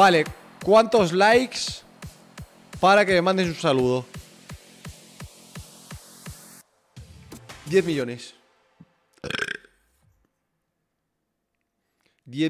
Vale, ¿cuántos likes para que me mandes un saludo? 10 millones. 10